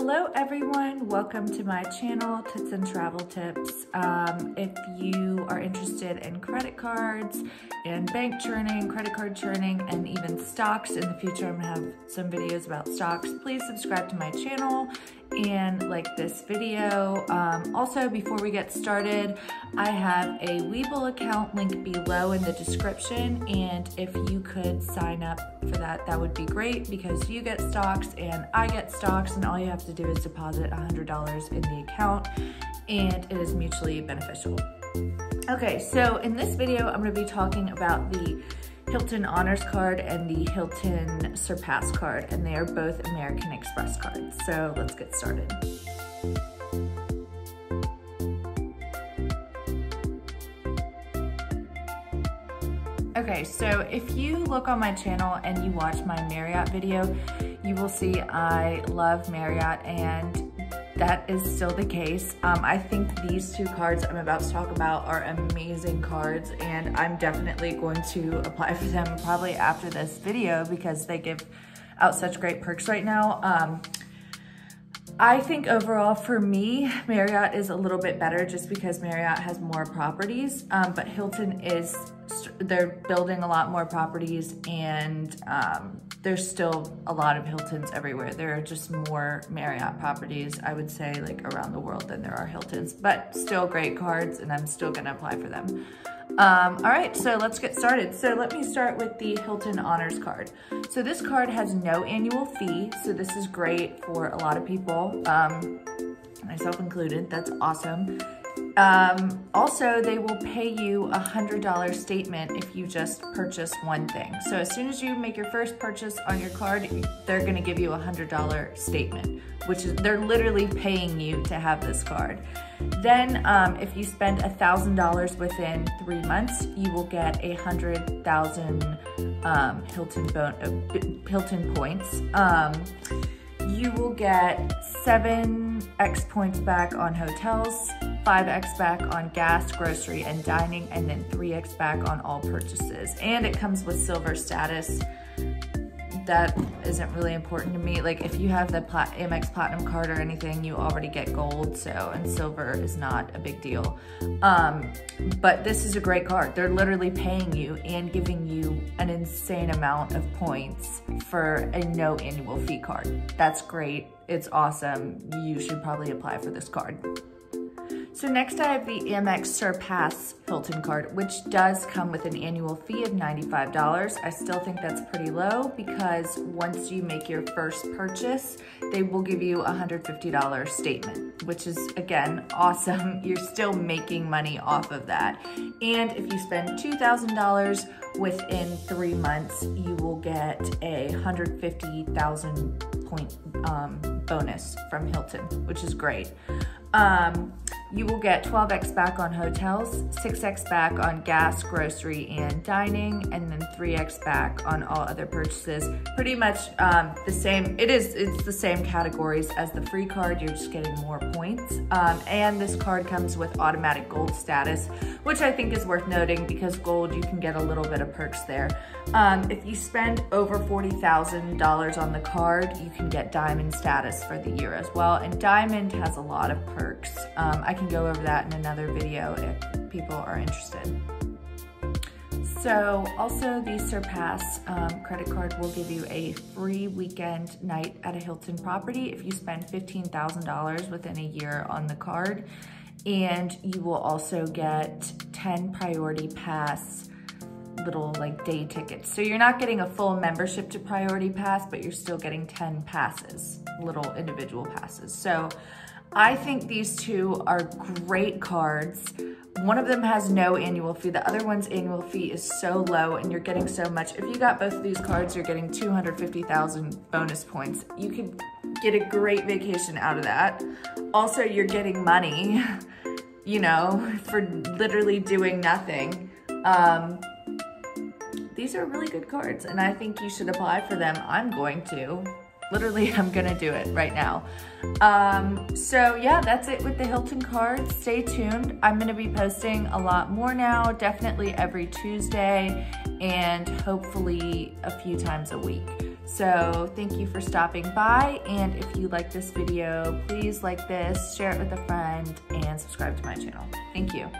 Hello everyone, welcome to my channel, Tits and Travel Tips. Um, if you are interested in credit cards and bank churning, credit card churning, and even stocks, in the future I'm gonna have some videos about stocks, please subscribe to my channel and like this video. Um, also, before we get started, I have a Webull account link below in the description, and if you could sign up for that, that would be great because you get stocks and I get stocks, and all you have to do is deposit $100 in the account, and it is mutually beneficial. Okay, so in this video, I'm gonna be talking about the Hilton Honors card and the Hilton Surpass card, and they are both American Express cards. So let's get started. Okay, so if you look on my channel and you watch my Marriott video, you will see I love Marriott and that is still the case. Um, I think these two cards I'm about to talk about are amazing cards and I'm definitely going to apply for them probably after this video because they give out such great perks right now. Um, I think overall for me, Marriott is a little bit better just because Marriott has more properties, um, but Hilton is, they're building a lot more properties and um, there's still a lot of Hiltons everywhere. There are just more Marriott properties, I would say, like around the world than there are Hiltons, but still great cards and I'm still gonna apply for them. Um, all right, so let's get started. So let me start with the Hilton Honors card. So this card has no annual fee, so this is great for a lot of people, um, myself included, that's awesome. Um, also, they will pay you a $100 statement if you just purchase one thing. So as soon as you make your first purchase on your card, they're gonna give you a $100 statement, which is, they're literally paying you to have this card. Then um, if you spend $1,000 within three months, you will get a 100,000 um, Hilton, uh, Hilton points. Um, you will get seven X points back on hotels, 5x back on gas, grocery, and dining, and then 3x back on all purchases. And it comes with silver status. That isn't really important to me. Like if you have the Plat Amex Platinum card or anything, you already get gold, so, and silver is not a big deal. Um, but this is a great card. They're literally paying you and giving you an insane amount of points for a no annual fee card. That's great. It's awesome. You should probably apply for this card. So next I have the Amex Surpass Hilton card, which does come with an annual fee of $95. I still think that's pretty low because once you make your first purchase, they will give you a $150 statement, which is again, awesome. You're still making money off of that. And if you spend $2,000 within three months, you will get a 150,000 point um, bonus from Hilton, which is great. Um, you will get 12x back on hotels, 6x back on gas, grocery, and dining, and then 3x back on all other purchases. Pretty much um, the same, it is, it's the same categories as the free card, you're just getting more points. Um, and this card comes with automatic gold status, which I think is worth noting because gold, you can get a little bit of perks there. Um, if you spend over $40,000 on the card, you can get diamond status for the year as well. And diamond has a lot of perks. Um, I can go over that in another video if people are interested. So also the Surpass um, credit card will give you a free weekend night at a Hilton property if you spend $15,000 within a year on the card. And you will also get 10 priority pass little like day tickets. So you're not getting a full membership to Priority Pass, but you're still getting 10 passes, little individual passes. So I think these two are great cards. One of them has no annual fee. The other one's annual fee is so low and you're getting so much. If you got both of these cards, you're getting 250,000 bonus points. You could get a great vacation out of that. Also, you're getting money, you know, for literally doing nothing. Um, these are really good cards and I think you should apply for them. I'm going to. Literally, I'm gonna do it right now. Um, so yeah, that's it with the Hilton cards. Stay tuned. I'm gonna be posting a lot more now, definitely every Tuesday and hopefully a few times a week. So thank you for stopping by. And if you like this video, please like this, share it with a friend, and subscribe to my channel. Thank you.